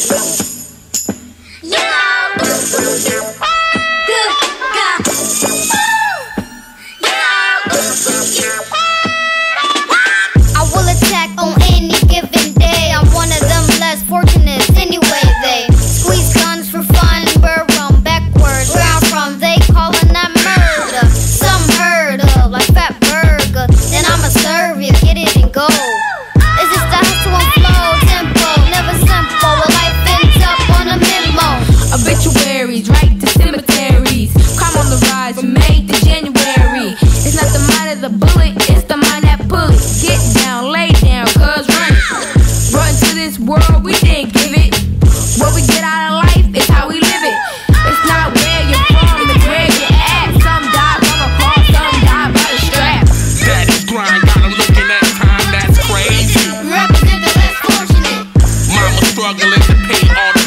Yeah. obituaries, right to cemeteries. Crime on the rise from May to January. It's not the mind of the bullet, it's the mind that pulls. Get down, lay down, cuz run. Run to this world, we didn't give it. What we get out of life is how we live it. It's not where you're from, the grave you're at. Some die from a car, some die by the strap. That is grind, got them looking at time, that's crazy. Represent the less fortunate. Mama struggling to pay all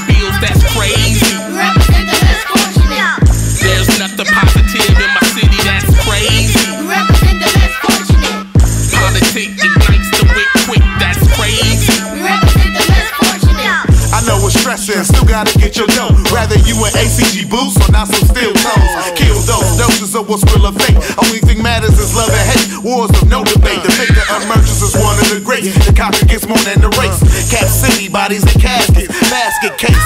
gotta get your dough. Rather you in ACG boots or not some steel toes. Kill those Doses of what's real or fake. Only thing matters is love and hate. Wars of no debate. The victor emerges as one of the greats. The conquer gets more than the race. Cap City, bodies and caskets. Basket case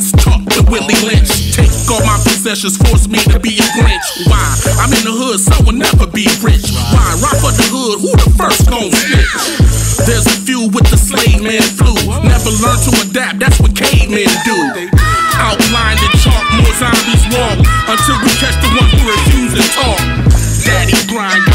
talk to Willie Lynch. Take all my possessions, force me to be a Grinch. Why? I'm in the hood, so I'll never be rich. Why? Rock for the hood, who the first gon' snitch? There's a few with the slave man flu. Never learn to adapt, that's what cavemen do. Outlined and chalk, more zombies walk until we catch the ones who refuse to talk. Daddy grind.